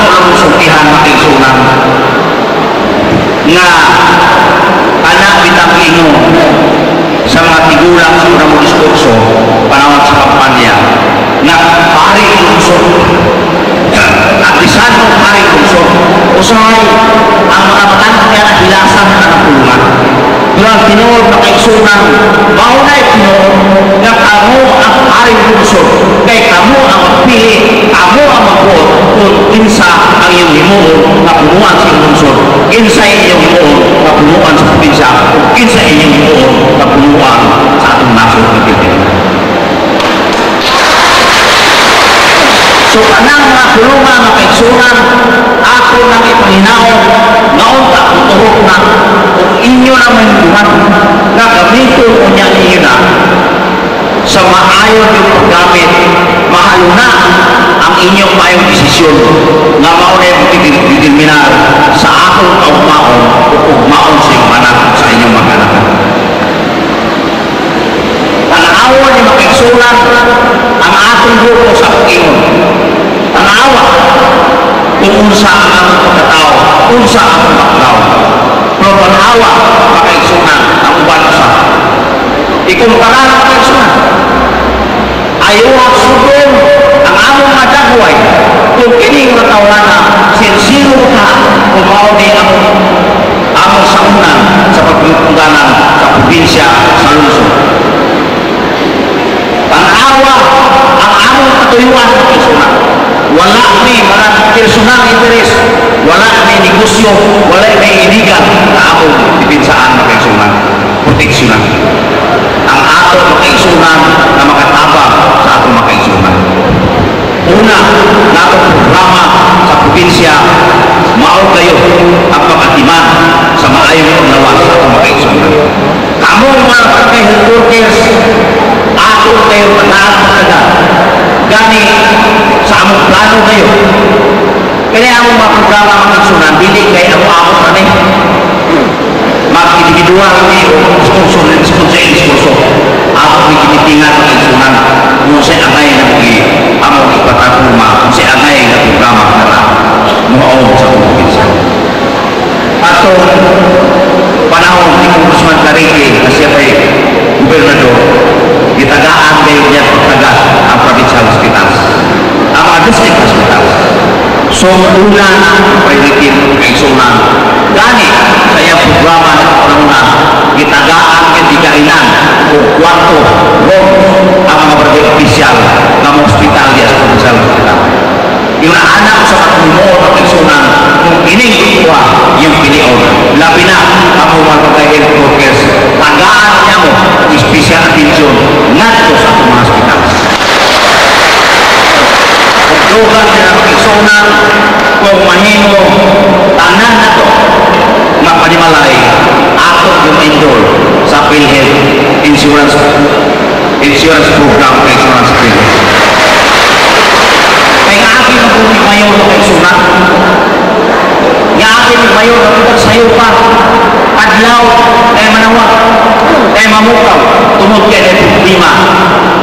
ako ang sultihan makisunan nga anak bitang ino sa mga tigulang sa unang diskurso panahon sa kampanya nga pari lungsod at lisan mo pari lungsod usahay ang mga matang kaya na hilasan na napulungan Bilang tinuod na kaigsunan, maunay tinuod nga kamo ang pari lungsod kay kamo ang ang magbuot kung kinsa ang iyong himuon na punuan sa iyong lungsod, kinsa iyong himuon na punuan sa probinsya, kung kinsa iyong himuon na punuan sa atong nasod ng Pilipinas. So kanang mga kulungan mga kaigsunan, ako nang ipanginaon, naunta ko tuhok na, kung inyo naman duman, na gamiton ko niya ninyo na, sa maayon yung paggamit, mahalo na ang inyong mayong desisyon nga mauna yung determinar sa akong kaugmaon o ugmaon sa iyong anak sa inyong mga anak. Tanawa ni makisulat ang atong grupo sa pag-iyon. Tanawa kung unsa ang atong pagkatao, unsa ang pagkatao. Pero tanawa makisulat ang uban sa ikumpara ang makisulat. Ayaw ang sugong ang among madagway kung kining matawana sinsiro ka kung mauni ang among saunan sa pagpungganan sa probinsya sa lungsod tanawa ang among katuyuan ng personal. Wala ni mga personal interes, wala ni negosyo, wala ni iligan na among dipinsaan ng personal, proteksyonan. Ang ato makaisunan na makatabang sa atong makaisunan. Una, nato programa sa probinsya, mao kayo ang pagatiman sa maayong paglawas sa atong makaisunan. Kamu mga barangay health workers, ako kayo panahan. Gani sa among plano kayo. Kaya ang mga programa mga sunan, dili kay ang ako na ni. Mag-individual ni o sponsor ng sponsor ng sponsor. Ako may kinitingan ng sunan kung sa agay na mga among ipatatuma, kung sa agay na programa na na muaw sa probinsya. Ato, panahon ni Congressman Carike na siya kay gobernador, gitagaan kayo niya pagtagas ang provincial hospitals, ang mga district hospitals. So, una, priority kay Sunan. Gani, sa iyang programa na panahon gitagaan kay digainan o kwarto, room, ang mga barangay official ng mga hospital di sa provincial hospital. Yung anak sa pagmumo ng kaisunan, kung ining ikuha yung pinion, labi na ang mga barangay health workers, tagaan niya mo ang special attention ngadto sa atong mga hospital. Pagdugan nila ang kaisunan, kung mahimo, tanan na to, nga panimalay, endorse sa PhilHealth insurance insurance program ng insurance PhilHealth. Kaya akin ang kung mayor na kay sunat. Nga akin ang mayor na kung sayo pa. Adlaw, kaya manawag, kaya mamukaw, tunod kaya na problema.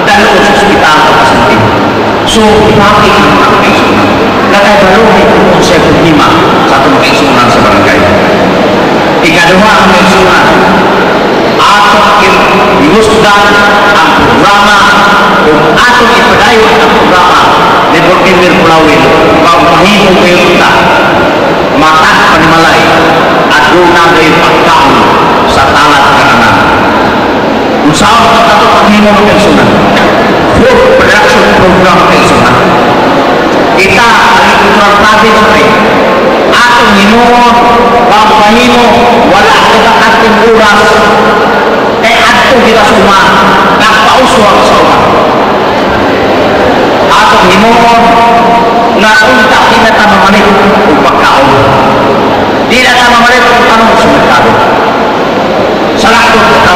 Dalo sa ospital o kasantin. So, bakit ang kay sunat? Nakabalo ay kung sa problema sa itong kay sunat sa barangay. Ikaduha ang kay sunat. Atong ilusdan ang programa kung atong ipadayon ang programa ni Burkimir Pulawin kung mahimo kayo kita matag panimalay at doon kayo pagkaon sa talat kananan. Kung saan ka ito paghimo ng personal, food production program ng personal. Kita, ang ikontrartado sa kayo. Atong hinuon, kung mahimo, wala ka ng ating oras, kay atong kita suma, nagpauswag sa umat atong himuon nga unta di na tama manit kung pagkaon. Di na tama manit kung tanong sa merkado. Sa lakot na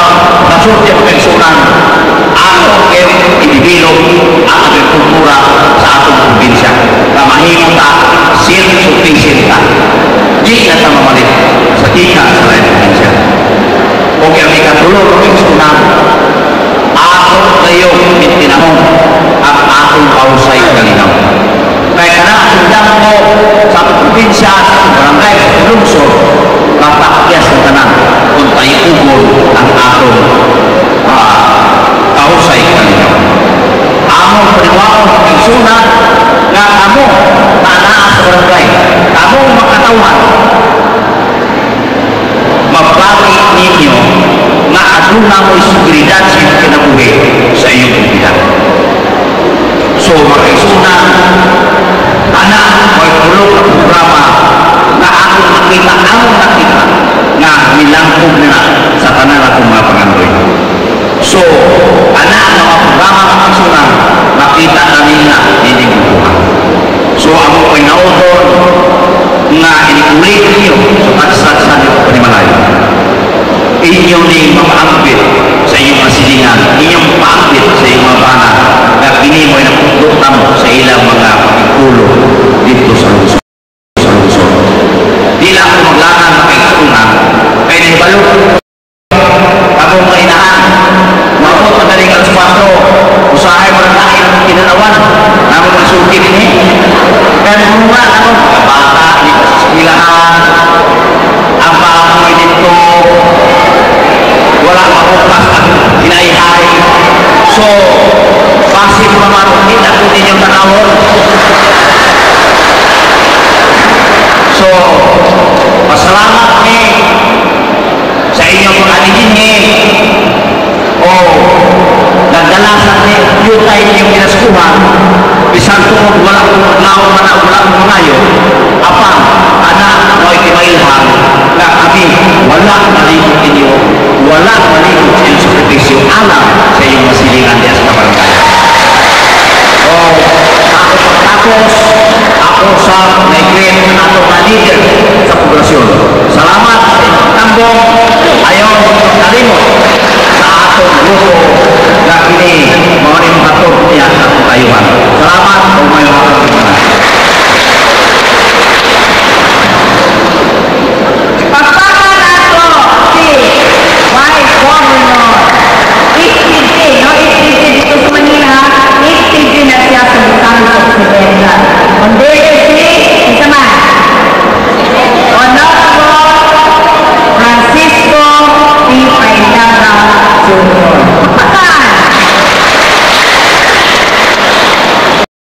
nasulti ang pensunan, atong kayo ibibilog ang agrikultura Di na tama manit sa tika sa lain probinsya. Kung yung ikatulog ang pensunan, ako kayo itinamon ang akong kausay kalinaw. Kaya kana sundang ko sa probinsya, sa barangay, sa lungsod, nga aduna mo seguridad sa iyong kinabuhi sa iyong komunidad. So, mga igsuna, anak, may tulong na programa na akong nakita, among nakita, nga milangkog na sa tanan atong mga pangandoy. So, anak mga programa ng kagsuna, makita namin na hindi. So, ako ko'y nauton nga inikulit niyo sa pagsatsan ng panimalayo. Inyo ni mapaambit sa inyong masilingan, inyong paambit sa inyong mga bana, na kini mo'y napututan sa ilang mga pakikulo dito sa lungsod. Sa lungsod. Di lang ako maglakan na kay Kuna, kay Nibalo, ako mga aligin o nagdalasan ni yutay niyong pinaskuhan bisan tungod wala kong lao man ang wala kong mangayo apang anak mo'y kimailhan na kami wala malikot ninyo wala malikot sa inyong sakripisyo alam sa inyong masilingan diya sa kabarangay. O ako pagtapos ako sa nag-create na ato na leader sa poblasyon salamat sa tambong Salimu Saatun Ruko Gak ini Morin Batur Ya Kayu Selamat Umay Wakasim